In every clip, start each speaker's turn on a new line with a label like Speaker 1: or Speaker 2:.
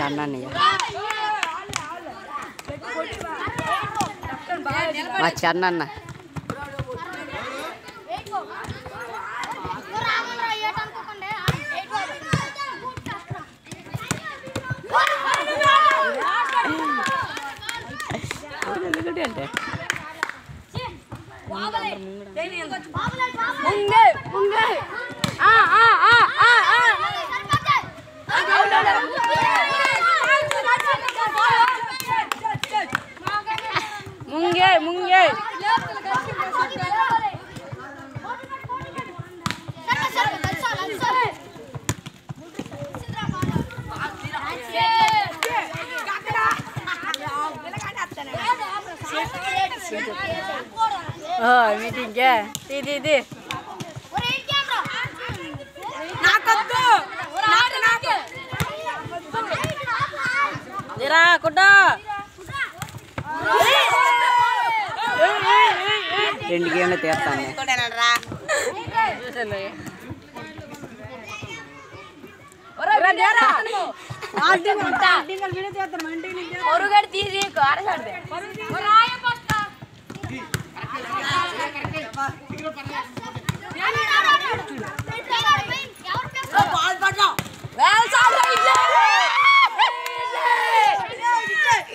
Speaker 1: చెన్నయ్య మా చెన్నన్న. అంటే
Speaker 2: ముంగే మీటింగ్కే ఇది ఇది ఇరా కుట్ట
Speaker 1: రెండు గేమ్లు తీస్తాను
Speaker 2: పొరుగడి తీసి ఆడసాడితే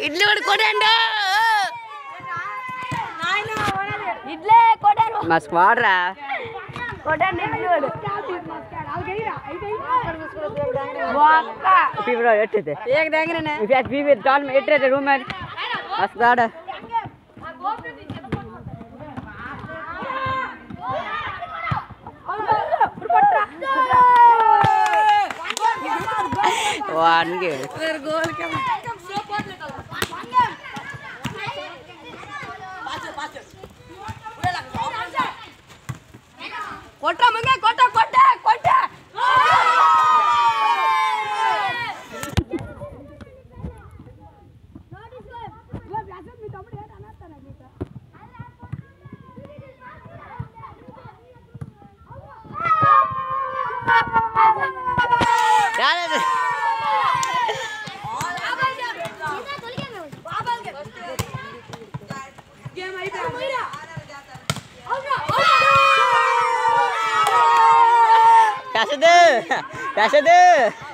Speaker 2: ఇడ్లీ కూడా కొట్టండి ఇడ్లే కొట్టారు
Speaker 1: మా స్క్వాడ్ రా
Speaker 2: కొట్టండి ఇడ్లీ కూడా బొక్క
Speaker 1: ఫీవర్ ఎట్టితే
Speaker 2: ఏక దగ్గరనే
Speaker 1: ఫీవర్ ఫీవర్ టాల్ ఎట్టే రూమ్ भगवान के। कोटा मंगे कोटा
Speaker 2: कोटा कोटा। Got. เด้
Speaker 1: ออย่าเด้อ